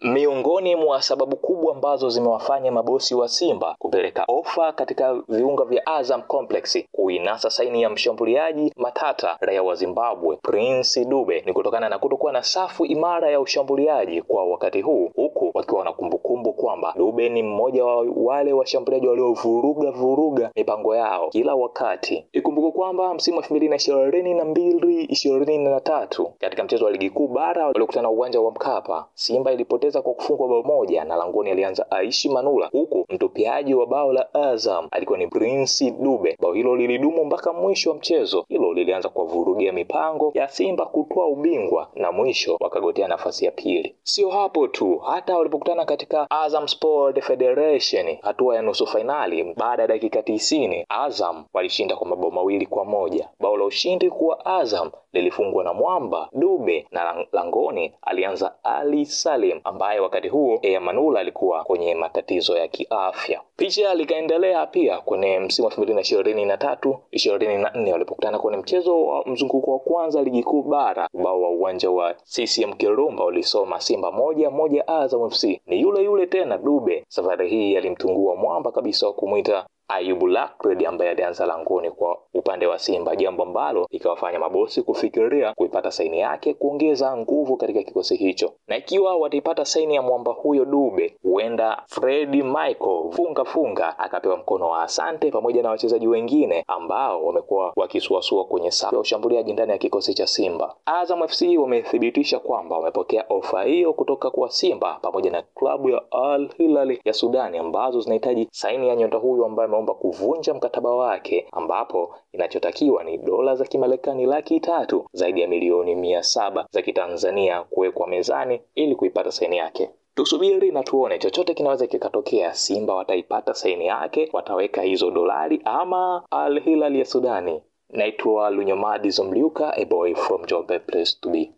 Miongoni mwa sababu kubwa ambazo zimewafanya mabosi wa Simba kupeleka ofa katika viunga vya Azam Complex kuinasa saini ya mshambuliaji matata raia wa Zimbabwe Prince Dube ni kutokana na kutokuwa na safu imara ya ushambuliaji kwa wakati huu, wakiwa na kumbukumbu kwamba Dube ni mmoja wa wale washambuliaji waliovuruga vuruga mipango yao kila wakati. Ikumbuke kwamba msimu wa elfu mbili na ishirini na mbili ishirini na tatu katika mchezo wa ligi kuu bara waliokutana uwanja wa Mkapa, Simba ilipoteza kwa kufungwa bao moja na langoni alianza Aishi Manula, huku mtupiaji wa bao la Azam alikuwa ni Prince Dube. Bao hilo lilidumu mpaka mwisho wa mchezo. Hilo lilianza kuwavurugia mipango ya Simba kutoa ubingwa na mwisho wakagotea nafasi ya pili. Sio hapo tu, hata walipokutana katika Azam Sport Federation hatua ya nusu fainali, baada ya dakika tisini Azam walishinda kwa mabao mawili kwa moja. Bao la ushindi kuwa Azam lilifungwa na Mwamba Dube na langoni alianza Ali Salim ambaye wakati huo Ea Manula alikuwa kwenye matatizo ya kiafya. Picha likaendelea pia kwenye msimu wa elfu mbili na ishirini na tatu ishirini na nne walipokutana kwenye mchezo wa mzunguko wa kwanza ligi kuu bara. Ubao wa uwanja wa CCM Kirumba ulisoma Simba moja moja Azam FC. Ni yule yule tena Dube, safari hii alimtungua mwamba kabisa wa kumwita Ayubu Lakred ambaye alianza langoni kwa upande wa Simba, jambo ambalo ikawafanya mabosi kufikiria kuipata saini yake kuongeza nguvu katika kikosi hicho, na ikiwa wataipata saini ya mwamba huyo Dube, huenda Fredi Michael funga funga akapewa mkono wa asante pamoja na wachezaji wengine ambao wamekuwa wakisuasua kwenye safu ya ushambuliaji ndani ya kikosi cha Simba. Azam FC wamethibitisha kwamba wamepokea ofa hiyo kutoka kwa Simba pamoja na klabu ya Al Hilal ya Sudani ambazo zinahitaji saini ya nyota huyo ambaye ameomba kuvunja mkataba wake ambapo inachotakiwa ni dola za Kimarekani laki tatu zaidi ya milioni mia saba za Kitanzania kuwekwa mezani ili kuipata saini yake. Tusubiri na tuone, chochote kinaweza kikatokea. Simba wataipata saini yake, wataweka hizo dolari ama Al Hilal ya Sudani. Naitwa Lunyomadi Zomliuka, a boy from Jobe place to be.